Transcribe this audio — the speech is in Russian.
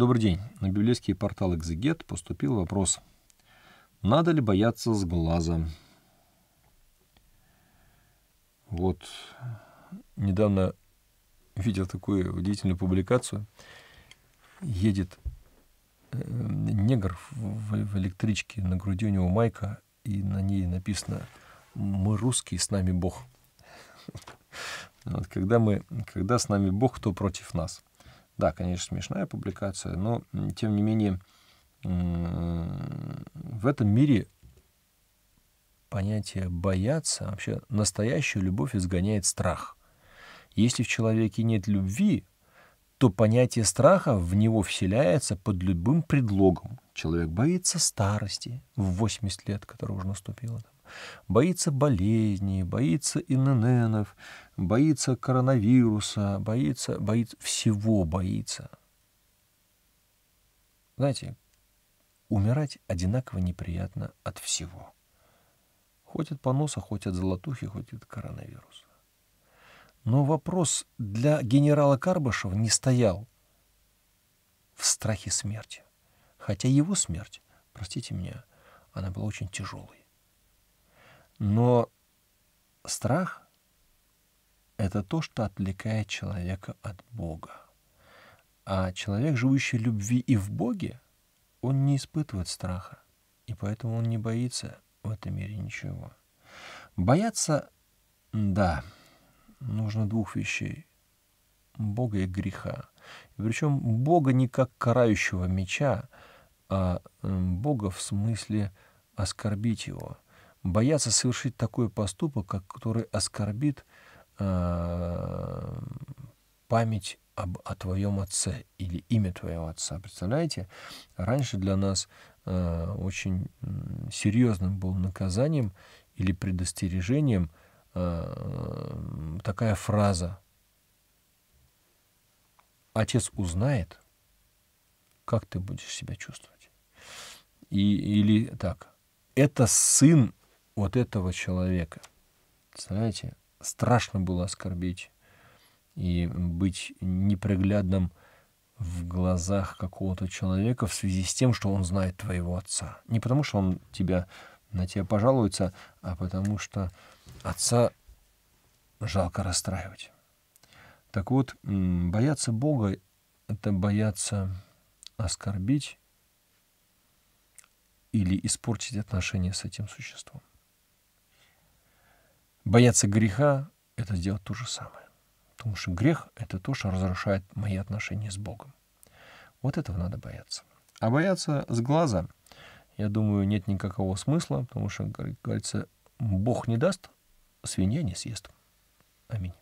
Добрый день. На библейский портал «Экзегет» поступил вопрос. Надо ли бояться с глаза? Вот недавно видел такую удивительную публикацию. Едет э, негр в, электричке, на груди у него майка, и на ней написано «Мы русские, с нами Бог». Когда, мы, когда с нами Бог, кто против нас? Да, конечно, смешная публикация, но тем не менее в этом мире понятие бояться, вообще настоящую любовь изгоняет страх. Если в человеке нет любви, то понятие страха в него вселяется под любым предлогом. Человек боится старости в 80 лет, которая уже наступила. Боится болезней, боится ИННов, боится коронавируса, боится, боится, всего боится. Знаете, умирать одинаково неприятно от всего. Хоть от поноса, хоть от золотухи, хоть от коронавируса. Но вопрос для генерала Карбашева не стоял в страхе смерти. Хотя его смерть, простите меня, она была очень тяжелой. Но страх — это то, что отвлекает человека от Бога. А человек, живущий любви и в Боге, он не испытывает страха, и поэтому он не боится в этом мире ничего. Бояться, да, нужно двух вещей. Бога и греха. Причем Бога не как карающего меча, а Бога в смысле оскорбить его. Бояться совершить такой поступок, который оскорбит э, память об, о твоем отце или имя твоего отца. Представляете? Раньше для нас э, очень серьезным был наказанием или предостережением э, такая фраза. Отец узнает, как ты будешь себя чувствовать. И, или так, это сын вот этого человека. Знаете, страшно было оскорбить и быть неприглядным в глазах какого-то человека в связи с тем, что он знает твоего отца. Не потому, что он тебя, на тебя пожалуется, а потому что отца жалко расстраивать. Так вот, бояться Бога — это бояться оскорбить или испортить отношения с этим существом. Бояться греха — это сделать то же самое. Потому что грех — это то, что разрушает мои отношения с Богом. Вот этого надо бояться. А бояться с глаза, я думаю, нет никакого смысла, потому что, говорится, Бог не даст, свинья не съест. Аминь.